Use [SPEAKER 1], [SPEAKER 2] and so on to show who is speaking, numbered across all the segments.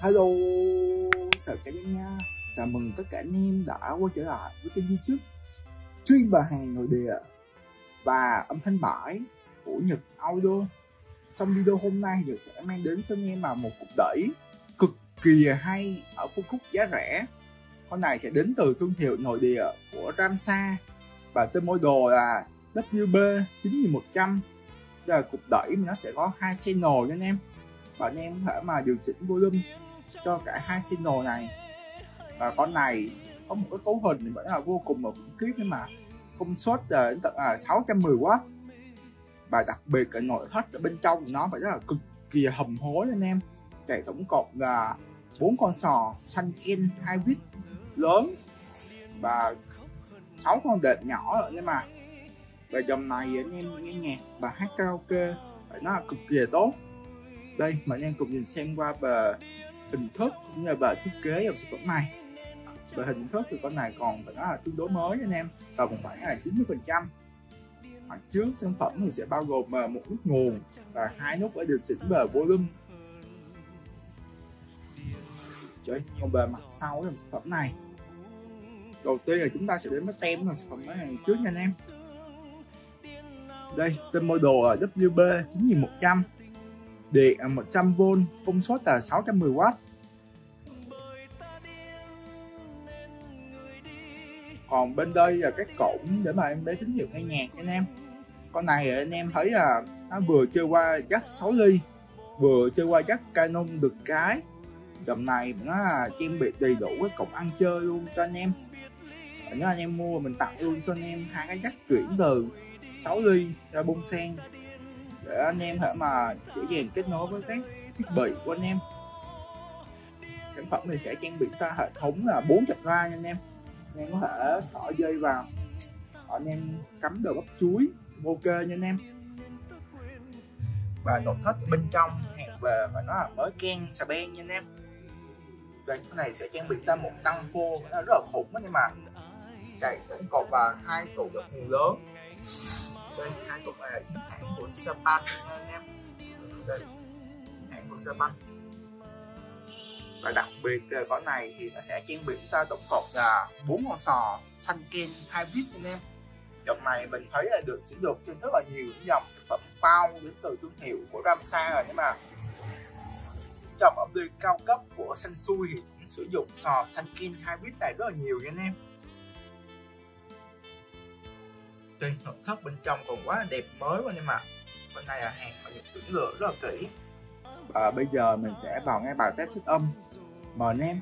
[SPEAKER 1] Hello, chào cả nhà nha. Chào mừng tất cả anh em đã quay trở lại với kênh youtube Chuyên bà hàng nội địa Và âm thanh bãi của Nhật Audio. Trong video hôm nay Nhật sẽ mang đến cho anh em là một cục đẩy cực kỳ hay ở phân khúc giá rẻ. Con này sẽ đến từ thương hiệu nội địa của Ramsa Và tên model là WB 9100 Đây là cục đẩy mà nó sẽ có hai channel nha anh em. Và anh em có thể mà điều chỉnh volume cho cả hai channel này. Và con này, có một cái cấu hình thì vẫn là vô cùng là khủng khiếp nhưng mà công suất ờ, đến tận là 610W và đặc biệt cái nội thất ở bên trong của nó phải rất là cực kỳ hầm hố anh em. Chạy tổng cộng là bốn con sò xanh ken, hai vít lớn và sáu con đệm nhỏ rồi nhưng mà về dòng này anh em nghe nhạc và hát karaoke, phải nó là cực kỳ tốt. Đây mà anh em cùng nhìn xem qua về hình thức cũng như là về thiết kế dòng sản phẩm này. Về hình thức thì con này còn phải nói là tương đối mới anh em tầm khoảng là 90 phần trăm. Mặt trước sản phẩm thì sẽ bao gồm à, một nút nguồn và hai nút để điều chỉnh về volume. Trời, còn về mặt sau dòng sản phẩm này. Đầu tiên là chúng ta sẽ đến với tem dòng sản phẩm này trước nha anh em. Đây tem model WB 9100 điện 100V công suất là 610W còn bên đây là cái cổng để mà em bé tín hiệu nghe nhạc cho anh em. Con này anh em thấy là nó vừa chơi qua jack 6 ly, vừa chơi qua jack Canon được cái. Dòng này nó là trang bị đầy đủ cái cổng ăn chơi luôn cho anh em. Nếu anh em mua mình tặng luôn cho anh em hai cái jack chuyển từ 6 ly ra bông sen để anh em thể mà dễ dàng kết nối với các thiết bị của anh em. Sản phẩm này sẽ trang bị ta hệ thống là bốn chập ra nha anh em. Anh em có thể xỏ dây vào anh em cắm đồ bắp chuối, ok nha anh em. Và nội thất bên trong hàng về và nó là mới ken xà beng nha anh em. Và cái này sẽ trang bị ta một tăng phô, nó rất là khủng đó nhưng mà. Chạy cũng cột và hai tủ được nguồn lớn. Đây hai cục này là Japan nha anh em. Đây. Hãng của Japan và đặc biệt là con này thì nó sẽ trang bị ta tổng cộng là bốn con sò xanh ken hai anh em. Dòng này mình thấy là được sử dụng trên rất là nhiều những dòng sản phẩm bao đến từ thương hiệu của Ramsa rồi nhưng mà. Dòng âm ly cao cấp của Sansui thì cũng sử dụng sò xanh ken hai này rất là nhiều nha anh em. Đây nội thất bên trong còn quá là đẹp mới quá ạ. mà bên này là hàng mà những tuyển lựa rất là kỹ. Và bây giờ mình sẽ vào ngay bài test âm. Mời anh em.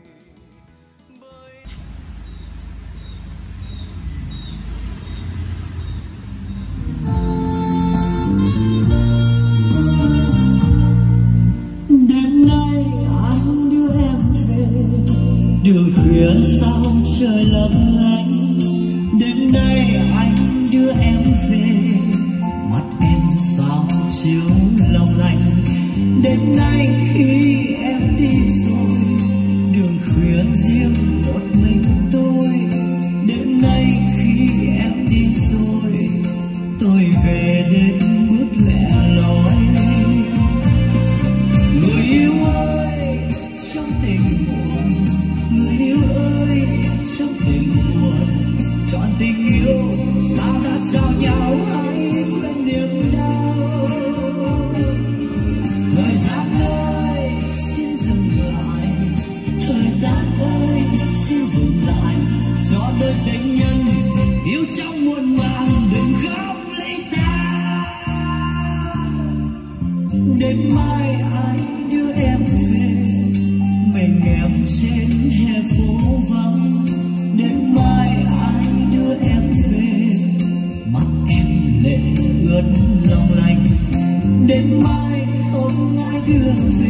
[SPEAKER 2] love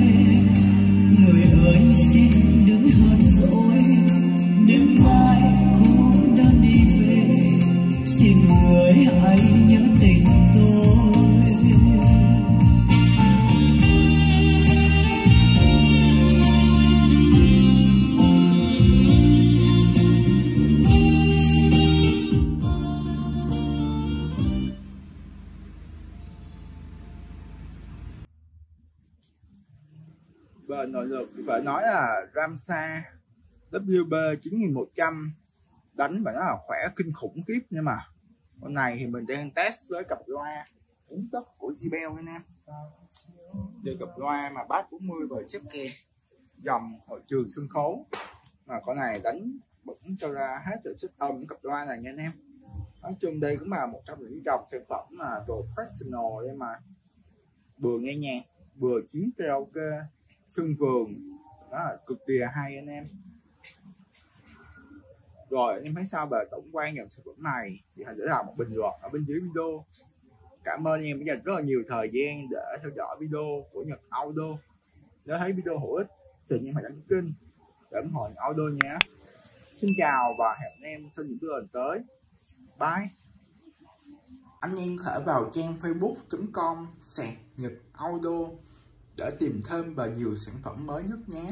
[SPEAKER 1] Bờ nội lực vợ nói là Ramsa WB 9100 đánh và nó là khỏe kinh khủng khiếp nhưng mà. Hôm này thì mình đang test với cặp loa uống tốc của jbl nha em đây cặp loa mà bát 40 và chép kè dòng hội trường sân khấu. Mà con này đánh bẩn cho ra hết từ sức âm cặp loa này nha anh em nói chung đây cũng là một trong những dòng sản phẩm mà professional đây mà. Vừa nghe nhạc, vừa chiến karaoke sân vườn. Đó là cực kỳ hay anh em. Rồi, anh em thấy sao về tổng quan dòng sản phẩm này? Thì hãy để lại một bình luận ở bên dưới video. Cảm ơn anh em đã dành rất là nhiều thời gian để theo dõi video của Nhật Auto nếu thấy video hữu ích thì anh em hãy đăng ký kênh để ủng hộ Auto nhé xin chào và hẹn anh em trong những video lần tới. Bye. Anh em có thể vào trang facebook.com sạc nhật auto để tìm thêm và nhiều sản phẩm mới nhất nhé.